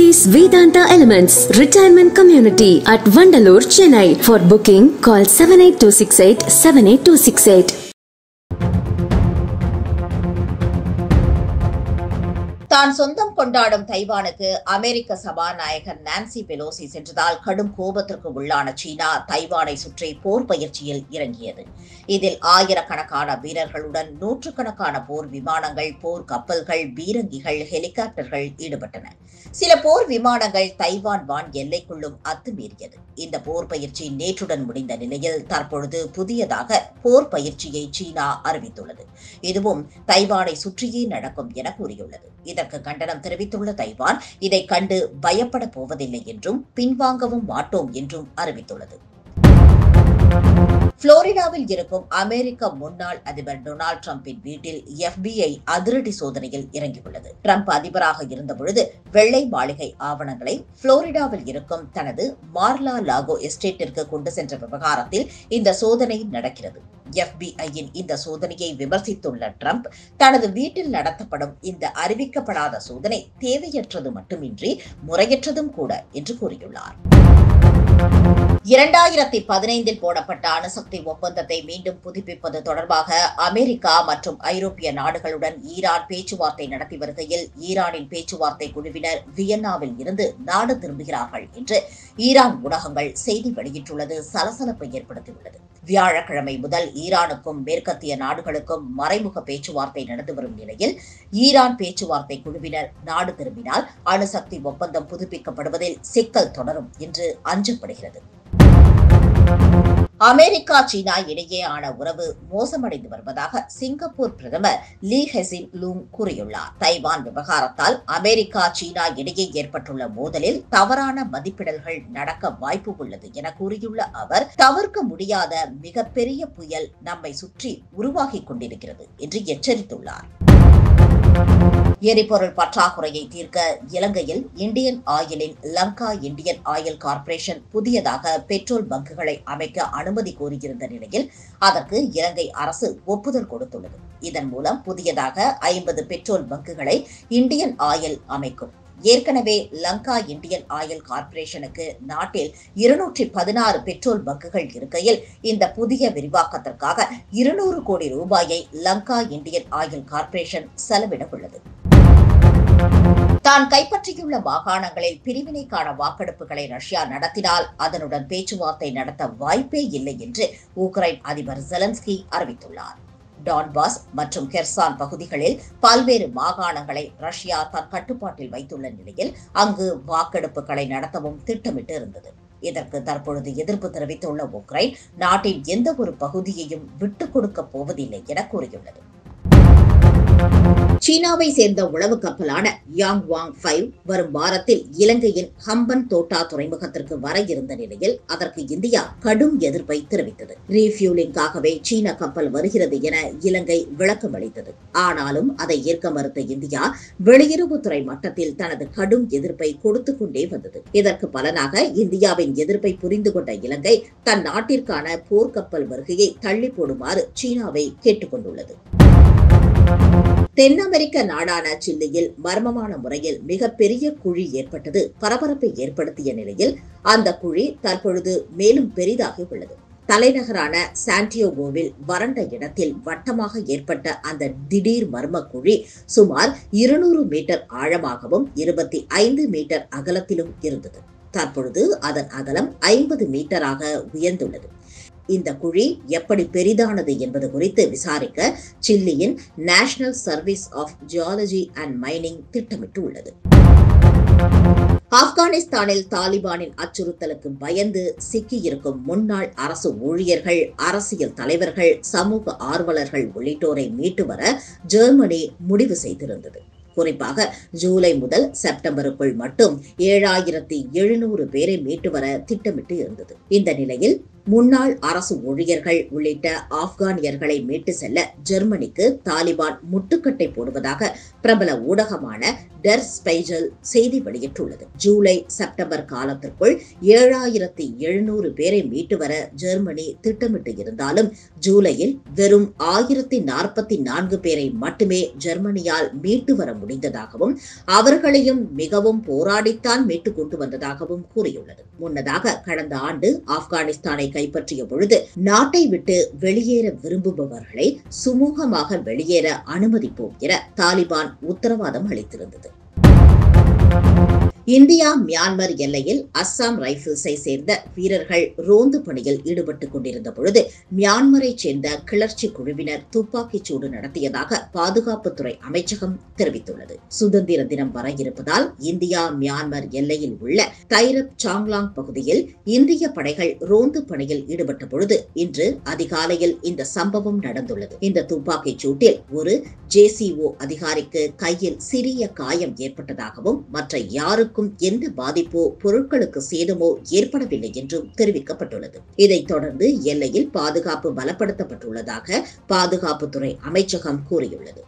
Saty's Vedanta Elements Retirement Community at Vandalur, Chennai. For booking, call 78268 78268. தான் சொந்தம் கொண்டாடும் தைவானுக்கு அமெரிக்க சபாநாயகர் நான்சி பெலோசி சென்றதால் கடும் கோபத்திற்கு உள்ளான சீனா தைவானை சுற்றி போர் பயிற்சியில் இறங்கியது. இதில் ஆயிரக்கணக்கான வீரர்களுடன் நூற்றுக்கணக்கான போர் விமானங்கள் போர் கப்பல்கள் பீரங்கிகள் ஹெலிகாப்டர்கள் ஈடுபட்டன. சில போர் விமானங்கள் தைவான் வான் எல்லைக்குள்ளும் அத்துமீறியது. இந்த போர் பயிற்சி நேற்றுடன் முடிந்த நிலையில் தற்பொழுது புதியதாக போர் பயிற்சியை சீனா அறிவித்துள்ளது. இதுவும் தைவானை சுற்றியே நடக்கும் என கூறியுள்ளது. இதற்கு கண்டனம் தெரிவித்துள்ள தைவான் இதை கண்டு பயப்பட போவதில்லை என்றும் பின்வாங்கவும் மாட்டோம் என்றும் அறிவித்துள்ளது. புளோரிடாவில் இருக்கும் அமெரிக்க முன்னாள் அதிபர் டொனால்டு டிரம்பின் வீட்டில் எஃபிஐ அதிரடி சோதனையில் இறங்கியுள்ளது. ட்ரம்ப் அதிபராக இருந்தபொழுது வெள்ளை மாளிகை ஆவணங்களை புளோரிடாவில் இருக்கும் தனது மார்லா லாகோ எஸ்டேட்டிற்கு கொண்டு சென்ற விவகாரத்தில் இந்த சோதனை நடக்கிறது. எஃபிஐயின் இந்த சோதனையை விமர்சித்துள்ள ட்ரம்ப் தனது வீட்டில் நடத்தப்படும் இந்த அறிவிக்கப்படாத சோதனை தேவையற்றது மட்டுமின்றி முறையற்றதும் கூட என்று கூறியுள்ளார். இரண்டாயிரத்தி பதினைந்தில் போடப்பட்ட அணுசக்தி ஒப்பந்தத்தை மீண்டும் புதுப்பிப்பது தொடர்பாக அமெரிக்கா மற்றும் ஐரோப்பிய நாடுகளுடன் ஈரான் பேச்சுவார்த்தை நடத்தி வருகையில் ஈரானின் பேச்சுவார்த்தை குழுவினர் வியன்னாவில் இருந்து நாடு திரும்புகிறார்கள் என்று ஈரான் ஊடகங்கள் செய்தி வெளியிட்டுள்ளது. சலசலப்பை ஏற்படுத்தியுள்ளது. வியாழக்கிழமை முதல் ஈரானுக்கும் மேற்கத்திய நாடுகளுக்கும் மறைமுக பேச்சுவார்த்தை நடந்து வரும் நிலையில் ஈரான் பேச்சுவார்த்தை குழுவினர் நாடு திரும்பினால் அணுசக்தி ஒப்பந்தம் புதுப்பிக்கப்படுவதில் சிக்கல் தொடரும் என்று அஞ்சப்படுகிறது. அமெரிக்கா சீனா இடையேயான உறவு மோசமடைந்து வருவதாக சிங்கப்பூர் பிரதமர் லீ ஹெசின் லூங் கூறியுள்ளார். தைவான் விவகாரத்தால் அமெரிக்கா சீனா இடையே ஏற்பட்டுள்ள மோதலில் தவறான மதிப்பிடல்கள் நடக்க வாய்ப்பு உள்ளது என கூறியுள்ள அவர் தவிர்க்க முடியாத மிகப்பெரிய புயல் நம்மை சுற்றி உருவாகிக் கொண்டிருக்கிறது என்று எச்சரித்துள்ளார். எரிபொருள் பற்றாக்குறையை தீர்க்க இலங்கையில் இந்தியன் ஆயிலின் லங்கா இந்தியன் ஆயில் கார்ப்பரேஷன் புதியதாக பெட்ரோல் பங்குகளை அமைக்க அனுமதி கோரியிருந்த நிலையில் அதற்கு இலங்கை அரசு ஒப்புதல் கொடுத்துள்ளது. இதன் மூலம் புதியதாக ஐம்பது பெட்ரோல் பங்குகளை இந்தியன் ஆயில் அமைக்கும். ஏற்கனவே லங்கா இந்தியன் ஆயில் கார்ப்பரேஷனுக்கு நாட்டில் இருநூற்றி பதினாறு பெட்ரோல் பங்குகள் இருக்கையில் இந்த புதிய விரிவாக்கத்திற்காக இருநூறு கோடி ரூபாயை லங்கா இந்தியன் ஆயில் கார்ப்பரேஷன் செலவிட உள்ளது தான் கைப்பற்றியுள்ள மாகாணங்களில் பிரிவினைக்கான வாக்கெடுப்புகளை ரஷ்யா நடத்தினால் அதனுடன் பேச்சுவார்த்தை நடத்த வாய்ப்பே இல்லை என்று உக்ரைன் அதிபர் ஜெலன்ஸ்கி அறிவித்துள்ளார். டான்பாஸ் மற்றும் கெர்சான் பகுதிகளில் பல்வேறு மாகாணங்களை ரஷ்யா தன் கட்டுப்பாட்டில் வைத்துள்ள நிலையில் அங்கு வாக்கெடுப்புகளை நடத்தவும் திட்டமிட்டு இருந்தது. இதற்கு தற்பொழுது எதிர்ப்பு தெரிவித்துள்ள உக்ரைன் நாட்டின் எந்த ஒரு பகுதியையும் விட்டுக் கொடுக்கப் போவதில்லை என கூறியுள்ளது. சீனாவை சேர்ந்த உளவு கப்பலான யாங் வாங் ஃபைவ் வரும் வாரத்தில் இலங்கையின் ஹம்பன் தோட்டா துறைமுகத்திற்கு வர இருந்த நிலையில் அதற்கு இந்தியா கடும் எதிர்ப்பை தெரிவித்தது. ரீஃபியூலிங்காகவே சீன கப்பல் வருகிறது என இலங்கை விளக்கம் அளித்தது. ஆனாலும் அதை ஏற்க மறுத்த இந்தியா வெளியுறவுத்துறை மட்டத்தில் தனது கடும் எதிர்ப்பை கொடுத்து கொண்டே வந்தது. இதற்கு பலனாக இந்தியாவின் எதிர்ப்பை புரிந்து கொண்ட இலங்கை தன் நாட்டிற்கான போர்க்கப்பல் வருகையை தள்ளி போடுமாறு சீனாவை கேட்டுக்கொண்டுள்ளது தென் அமெரிக்க நாடான சில்லியில் மர்மமான முறையில் மிகப்பெரிய குழி ஏற்பட்டது. பரபரப்பை ஏற்படுத்திய நிலையில் அந்த குழி தற்பொழுது மேலும் பெரிதாகி உள்ளது. தலைநகரான சாண்டியோகோவில் வறண்ட இடத்தில் வட்டமாக ஏற்பட்ட அந்த திடீர் மர்ம குழி சுமார் இருநூறு மீட்டர் ஆழமாகவும் இருபத்தி ஐந்து மீட்டர் அகலத்திலும் இருந்தது. தற்பொழுது அதன் அகலம் ஐம்பது மீட்டராக உயர்ந்துள்ளது. இந்த குழி எப்படி பெரிதானது என்பது குறித்து விசாரிக்க சில்லியின் national service of geology and mining திட்டமிட்டு உள்ளது ஆப்கானிஸ்தானில் தாலிபானின் அச்சுறுத்தலுக்கு பயந்து சிக்கியிருக்கும் முன்னாள் அரசு ஊழியர்கள் அரசியல் தலைவர்கள் சமூக ஆர்வலர்கள் உள்ளிட்டோரை மீட்டு வர ஜெர்மனி முடிவு செய்திருந்தது. குறிப்பாக ஜூலை முதல் செப்டம்பருக்குள் மட்டும் ஏழாயிரத்தி எழுநூறு பேரை மீட்டு வர திட்டமிட்டு இருந்தது. இந்த நிலையில் முன்னாள் அரசு ஊழியர்கள் உள்ளிட்ட ஆப்கானியர்களை மீட்டு செல்ல ஜெர்மனிக்கு தாலிபான் முட்டுக்கட்டை போடுவதாக பிரபல ஊடகமான டெர் ஸ்பைஜல் செய்தி வெளியிட்டுள்ளது. ஜூலை செப்டம்பர் காலத்திற்குள் ஏழாயிரத்தி எழுநூறு பேரை மீட்டு வர ஜெர்மனி திட்டமிட்டு இருந்தாலும் ஜூலையில் வெறும் ஆயிரத்தி நாற்பத்தி நான்கு பேரை மட்டுமே ஜெர்மனியால் மீட்டு வர முடிந்ததாகவும் அவர்களையும் மிகவும் போராடித்தான் மீட்டு கொண்டு வந்ததாகவும் கூறியுள்ளது. முன்னதாக கடந்த ஆண்டு ஆப்கானிஸ்தானை கைப்பற்றிய பொழுது நாட்டை விட்டு வெளியேற விரும்புபவர்களை சுமூகமாக வெளியேற அனுமதிப்போம் என தாலிபான் உத்தரவாதம் அளித்திருந்தது. இந்தியா மியான்மர் எல்லையில் அஸ்ஸாம் ரைபிள்ஸை சேர்ந்த வீரர்கள் ரோந்து பணியில் ஈடுபட்டுக் கொண்டிருந்த பொழுது மியான்மரைச் சேர்ந்த கிளர்ச்சி குழுவினர் துப்பாக்கிச் சூடு நடத்தியதாக பாதுகாப்புத்துறை அமைச்சகம் தெரிவித்துள்ளது. சுதந்திர தினம் வர இருப்பதால் இந்தியா மியான்மர் எல்லையில் உள்ள தைரப் சாங்லாங் பகுதியில் இந்திய படைகள் ரோந்து பணியில் ஈடுபட்ட பொழுது இன்று அதிகாலையில் இந்த சம்பவம் நடந்துள்ளது. இந்த துப்பாக்கிச் சூட்டில் ஒரு ஜேசிஓ அதிகாரிக்கு கையில் சிறிய காயம் ஏற்பட்டதாகவும் மற்ற யாருக்கும் எந்த பாதிப்போ பொருட்களுக்கு சேதமோ ஏற்படவில்லை என்றும் தெரிவிக்கப்பட்டுள்ளது. இதைத் தொடர்ந்து எல்லையில் பாதுகாப்பு பலப்படுத்தப்பட்டுள்ளதாக பாதுகாப்புத்துறை அமைச்சகம் கூறியுள்ளது.